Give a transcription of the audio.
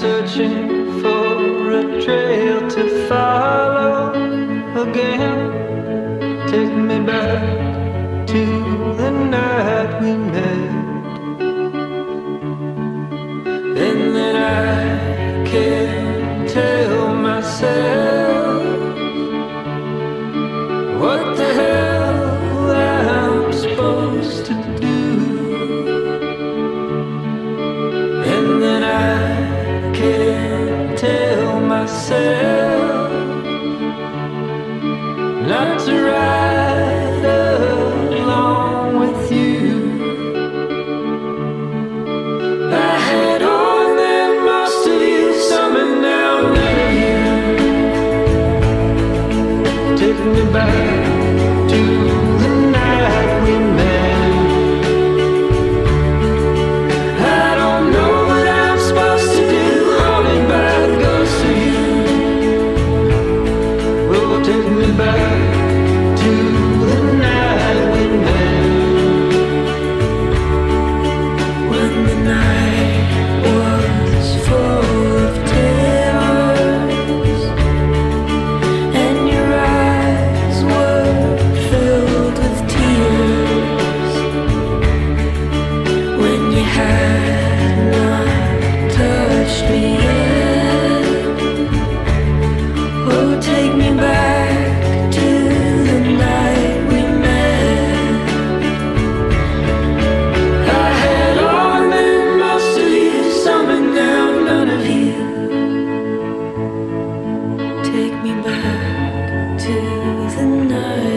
searching for a trail to follow again. Take me back to the night we met. And then I can tell myself what me back. night.